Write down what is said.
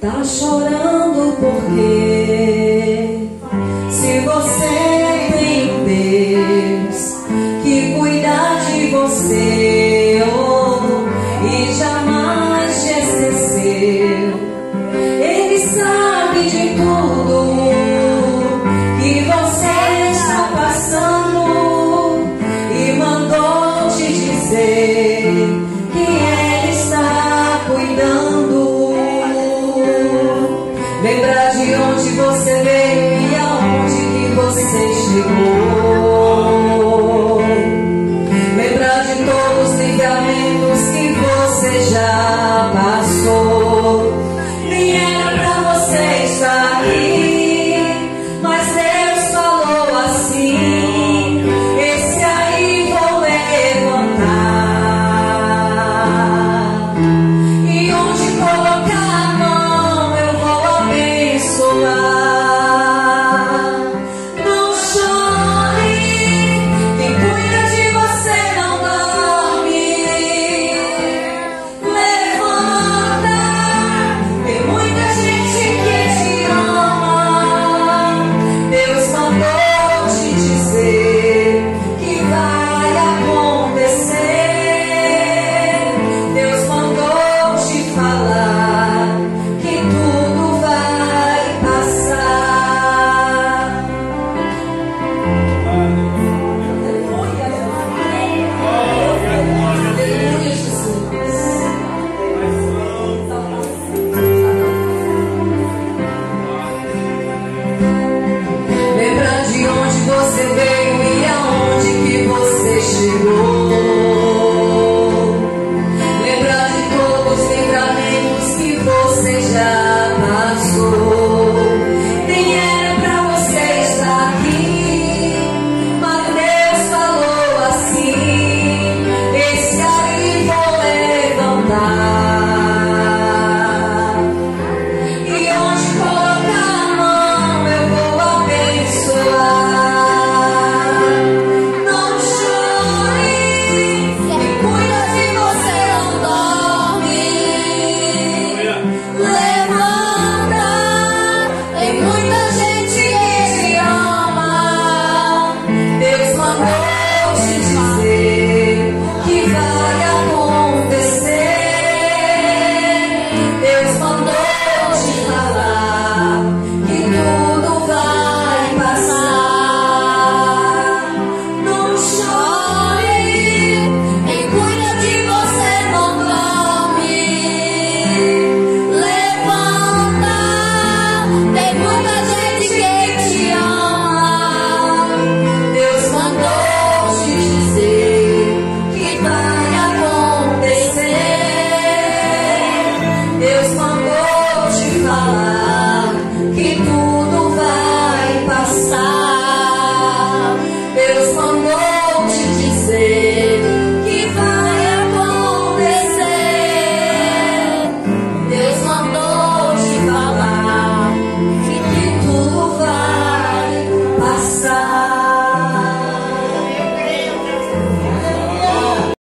Tá chorando porque se você tem Deus que cuida de você oh, e jamais te esqueceu, Ele sabe de tudo que você está passando e mandou te dizer que Ele está cuidando você já passou. Nem era pra você estar aqui.